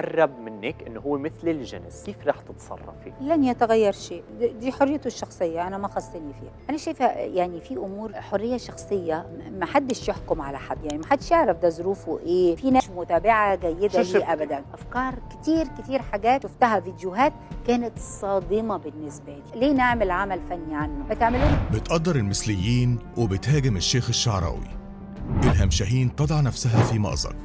قرب منك إنه هو مثل الجنس. كيف رح تتصرفي؟ لن يتغير شيء. دي حريته الشخصية أنا ما خصني فيها. أنا شايفة يعني في أمور حرية شخصية ما حدش يحكم على حد. يعني ما حدش يعرف ده ظروفه إيه. في ناس متابعة جيدة شو شفتي؟ لي أبدا. أفكار كتير كتير حاجات. شفتها فيديوهات كانت صادمة بالنسبة لي. ليه نعمل عمل فني عنه؟ ما تعملوا بتقدر المثليين وبتهاجم الشيخ الشعراوي. إلهام شاهين تضع نفسها في مأزق.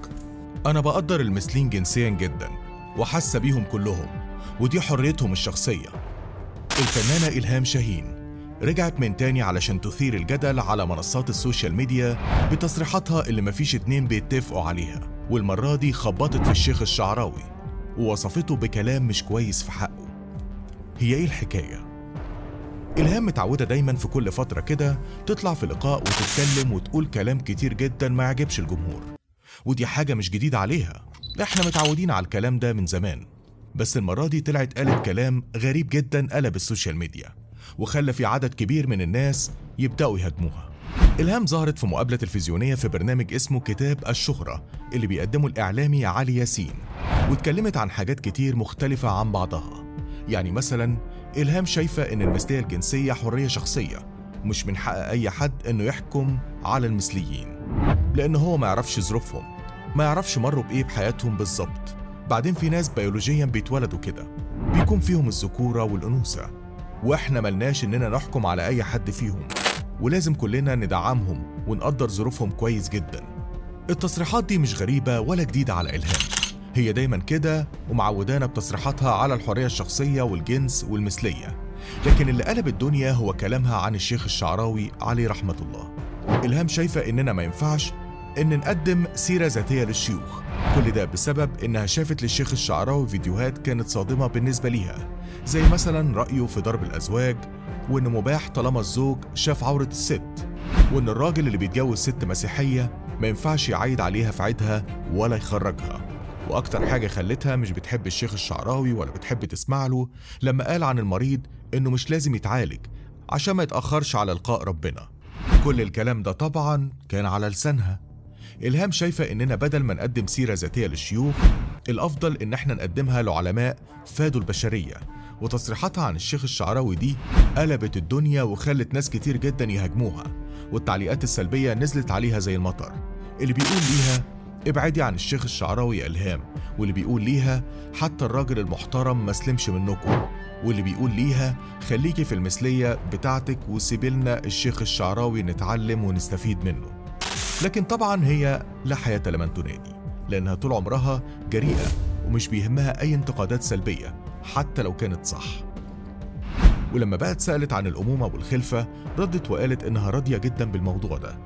أنا بقدر المثليين جنسيا جدا وحاسة بيهم كلهم ودي حريتهم الشخصية. الفنانة إلهام شاهين رجعت من تاني علشان تثير الجدل على منصات ال social media بتصريحاتها اللي مفيش اتنين بيتفقوا عليها والمرة دي خبطت في الشيخ الشعراوي ووصفته بكلام مش كويس في حقه. هي إيه الحكاية؟ إلهام متعودة دايما في كل فترة كده تطلع في لقاء وتتكلم وتقول كلام كتير جدا ما يعجبش الجمهور. ودي حاجة مش جديدة عليها. إحنا متعودين على الكلام ده من زمان. بس المرة دي طلعت قالت كلام غريب جدا قلب ال social media وخلى في عدد كبير من الناس يبدأوا يهاجموها. إلهام ظهرت في مقابلة تلفزيونية في برنامج اسمه كتاب الشهرة اللي بيقدمه الإعلامي علي ياسين واتكلمت عن حاجات كتير مختلفة عن بعضها. يعني مثلا إلهام شايفة إن المثلية الجنسية حرية شخصية مش من حق أي حد إنه يحكم على المثليين لأن هو ما يعرفش ظروفهم. ما يعرفش مروا بإيه بحياتهم بالظبط. بعدين في ناس بيولوجيا بيتولدوا كده. بيكون فيهم الذكورة والأنوثة. وإحنا ملناش إننا نحكم على أي حد فيهم. ولازم كلنا ندعمهم ونقدر ظروفهم كويس جدا. التصريحات دي مش غريبة ولا جديدة على إلهام. هي دايما كده ومعودانا بتصريحاتها على الحرية الشخصية والجنس والمثلية. لكن اللي قلب الدنيا هو كلامها عن الشيخ الشعراوي عليه رحمة الله. إلهام شايفة إننا ما ينفعش إن نقدم سيرة ذاتية للشيوخ. كل ده بسبب إنها شافت للشيخ الشعراوي فيديوهات كانت صادمة بالنسبة ليها زي مثلا رأيه في ضرب الأزواج وإن مباح طالما الزوج شاف عورة الست وإن الراجل اللي بيتجوز ست مسيحية ما ينفعش يعايد عليها في عيدها ولا يخرجها. وأكتر حاجة خلتها مش بتحب الشيخ الشعراوي ولا بتحب تسمع له لما قال عن المريض إنه مش لازم يتعالج عشان ما يتأخرش على لقاء ربنا. كل الكلام ده طبعا كان على لسانها. إلهام شايفة إننا بدل ما نقدم سيرة ذاتية للشيوخ الأفضل إن إحنا نقدمها لعلماء فادوا البشرية. وتصريحاتها عن الشيخ الشعراوي دي قلبت الدنيا وخلت ناس كتير جدا يهاجموها والتعليقات السلبية نزلت عليها زي المطر. اللي بيقول ليها ابعدي عن الشيخ الشعراوي يا إلهام واللي بيقول ليها حتى الراجل المحترم ما سلمش منكم واللي بيقول ليها خليكي في المثلية بتاعتك وسيبي لنا الشيخ الشعراوي نتعلم ونستفيد منه. لكن طبعا هي لا حياة لمن تنادي لأنها طول عمرها جريئة ومش بيهمها أي انتقادات سلبية حتى لو كانت صح. ولما بقت سألت عن الأمومة والخلفة ردت وقالت إنها راضية جدا بالموضوع ده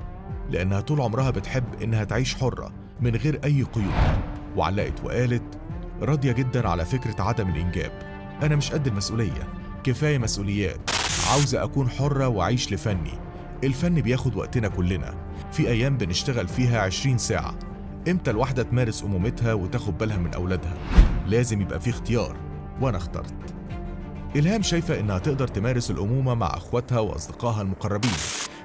لأنها طول عمرها بتحب إنها تعيش حرة من غير أي قيود. وعلقت وقالت راضية جدا على فكرة عدم الإنجاب. أنا مش قد المسؤولية. كفاية مسؤوليات. عاوزة أكون حرة وأعيش لفني. الفن بياخد وقتنا كلنا. في أيام بنشتغل فيها 20 ساعة. إمتى الواحدة تمارس أمومتها وتاخد بالها من أولادها؟ لازم يبقى في اختيار وأنا اخترت. إلهام شايفة إنها تقدر تمارس الأمومة مع أخواتها وأصدقائها المقربين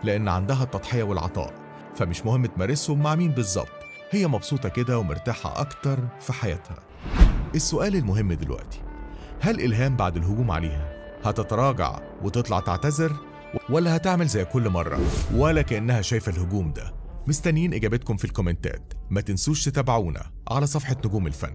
لأن عندها التضحية والعطاء. فمش مهم تمارسهم مع مين بالظبط هي مبسوطة كده ومرتاحة أكتر في حياتها. السؤال المهم دلوقتي هل إلهام بعد الهجوم عليها هتتراجع وتطلع تعتذر؟ ولا هتعمل زي كل مرة ولا كأنها شايفة الهجوم ده. مستنيين إجابتكم في الكومنتات. ما تنسوش تتابعونا على صفحة نجوم الفن.